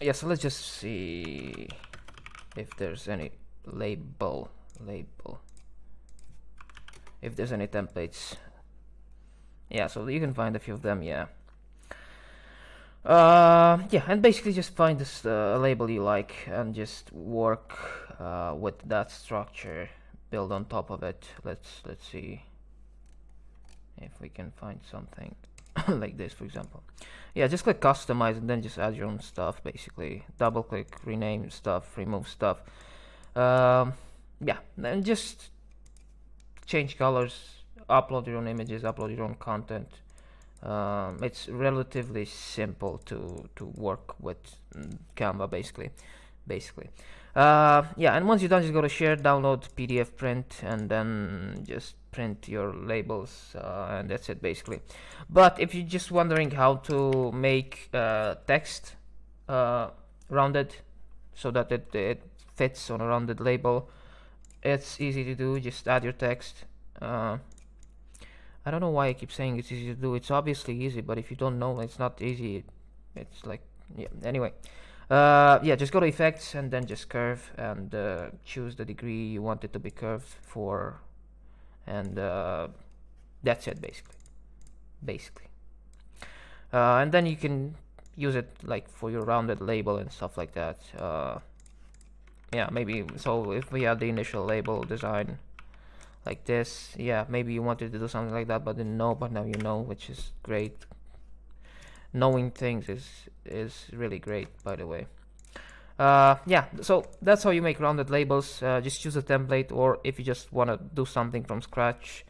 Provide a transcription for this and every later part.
yeah so let's just see if there's any label label. If there's any templates. Yeah so you can find a few of them yeah. Uh, yeah and basically just find this uh, label you like and just work uh, with that structure build on top of it. Let's let's see if we can find something like this for example. Yeah just click customize and then just add your own stuff basically. Double click rename stuff remove stuff. Um, yeah then just change colors upload your own images upload your own content. Um, it's relatively simple to to work with mm, Canva basically basically uh, yeah and once you're done just go to share download PDF print and then just print your labels uh, and that's it basically but if you're just wondering how to make uh, text uh, rounded so that it, it fits on a rounded label it's easy to do just add your text uh, I don't know why I keep saying it's easy to do. It's obviously easy, but if you don't know, it's not easy. It's like, yeah, anyway. Uh, yeah, just go to effects and then just curve and uh, choose the degree you want it to be curved for. And uh, that's it, basically. Basically. Uh, and then you can use it like for your rounded label and stuff like that. Uh, yeah, maybe, so if we have the initial label design, like this yeah maybe you wanted to do something like that but didn't know but now you know which is great knowing things is is really great by the way. Uh, yeah so that's how you make rounded labels. Uh, just choose a template or if you just want to do something from scratch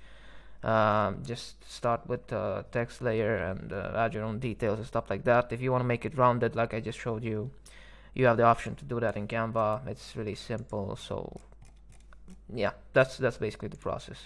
um, just start with the text layer and uh, add your own details and stuff like that. If you want to make it rounded like I just showed you you have the option to do that in Canva. It's really simple so yeah that's that's basically the process